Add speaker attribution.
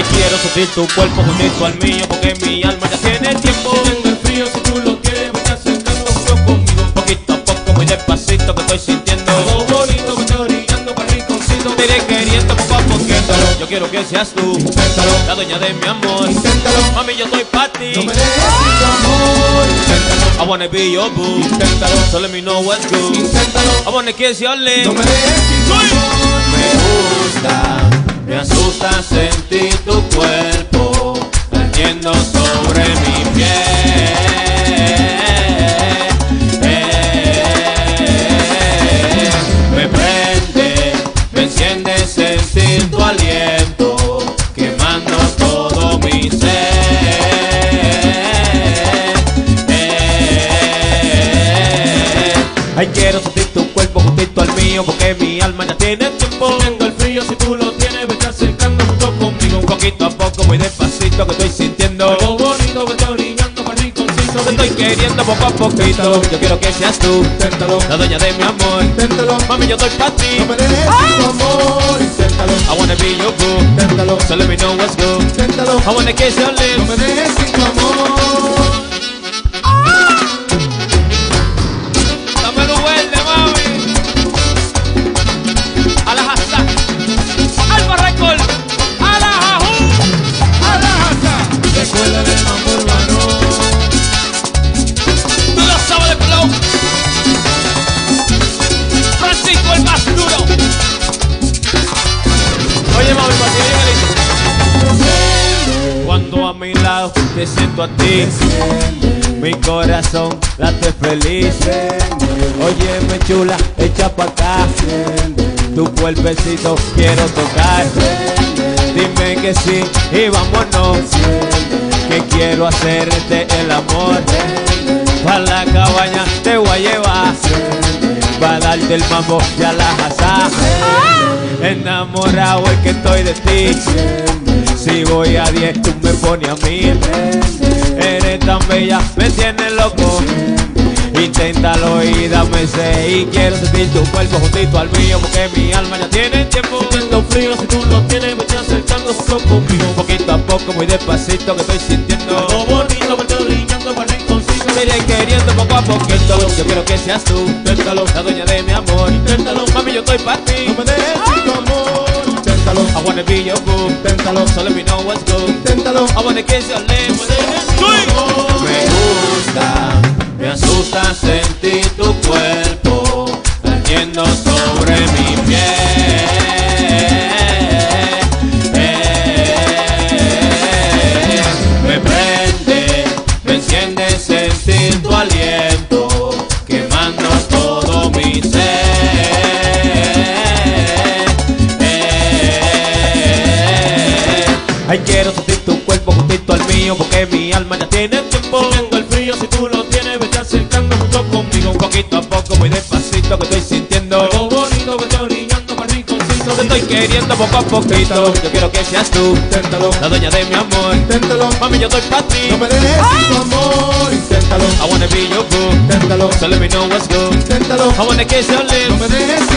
Speaker 1: Ay, quiero sentir tu cuerpo juntito al mío porque mi alma ya tiene tiempo.
Speaker 2: Tengo el frío si tú lo quieres, vete acercando junto conmigo.
Speaker 1: Poquito a poco, muy despacito que estoy sintiendo.
Speaker 2: Todo bonito, me está orillando para el rinconcito.
Speaker 1: Te iré queriendo poco a poquito. Yo quiero que seas tú,
Speaker 2: Inténtalo,
Speaker 1: la dueña de mi amor.
Speaker 2: inténtalo.
Speaker 1: Mami, yo estoy pa' ti.
Speaker 2: No me dejes sin tu amor. Inténtalo,
Speaker 1: I wanna be your boo.
Speaker 2: inténtalo,
Speaker 1: So let me know what's good.
Speaker 2: inténtalo.
Speaker 1: I wanna kiss your lips.
Speaker 2: No me dejes sin tu amor.
Speaker 1: Sentir tu cuerpo latiendo sobre mi piel. Me prende, me enciende sentir tu aliento, quemando todo mi ser. Ay, quiero sentir tu cuerpo juntito al mío porque mi alma ya tiene tiempo. Poquito a poco, muy despacito que estoy sintiendo.
Speaker 2: Todo bonito, me está orillando para el rinconcito.
Speaker 1: Te estoy queriendo poco a poquito. Yo quiero que seas tú,
Speaker 2: Inténtalo,
Speaker 1: la dueña de mi amor.
Speaker 2: inténtalo.
Speaker 1: Mami, yo estoy pa' ti.
Speaker 2: No me dejes sin tu amor. Inténtalo,
Speaker 1: I wanna be your boo.
Speaker 2: inténtalo,
Speaker 1: So let me know what's good.
Speaker 2: inténtalo.
Speaker 1: I wanna kiss your
Speaker 2: No me
Speaker 1: lips.
Speaker 2: dejes sin tu amor.
Speaker 1: Siento a ti, mi corazón late feliz. Óyeme chula, echa pa' acá. Tu cuerpecito quiero tocar. Dime que sí y vámonos. Que quiero hacerte el amor. Pa' la cabaña te voy a llevar. Pa' darte el mambo y a la jazá. Enamorado es que estoy de ti. Si voy a 10, tú me pones a mí. Eres tan bella, me tienes loco. Inténtalo y dame Y quiero sentir tu cuerpo juntito al mío Porque mi alma ya tiene tiempo
Speaker 2: Tengo frío si tú lo tienes, vete acercando junto conmigo.
Speaker 1: Poquito a poco, muy despacito que estoy sintiendo
Speaker 2: Todo bonito, me está orillando para el.
Speaker 1: Me iré queriendo poco a poquito Yo quiero que seas tú
Speaker 2: Inténtalo,
Speaker 1: La dueña de mi amor
Speaker 2: inténtalo.
Speaker 1: Mami, yo estoy para ti
Speaker 2: No me dejes
Speaker 1: I wanna be your boo
Speaker 2: inténtalo,
Speaker 1: So let me know what's good
Speaker 2: inténtalo.
Speaker 1: I wanna kiss your lips
Speaker 2: me
Speaker 1: gusta, me asusta sentir tu cuerpo latiendo sobre mi piel. Ay, quiero sentir tu cuerpo juntito al mío porque mi alma ya tiene tiempo.
Speaker 2: Tengo el frío si tú lo tienes, vete acercando junto conmigo.
Speaker 1: Un poquito a poco, muy despacito que estoy sintiendo.
Speaker 2: Todo bonito, me está orillando para el rinconcito.
Speaker 1: Te estoy queriendo poco a poquito. Yo quiero que seas tú,
Speaker 2: Inténtalo,
Speaker 1: la dueña de mi amor.
Speaker 2: inténtalo.
Speaker 1: Mami, yo estoy pa' ti.
Speaker 2: No me dejes sin tu amor. Inténtalo,
Speaker 1: I wanna be your boo.
Speaker 2: inténtalo,
Speaker 1: So let me know what's good.
Speaker 2: inténtalo.
Speaker 1: I wanna kiss your
Speaker 2: No me
Speaker 1: lips.
Speaker 2: dejes.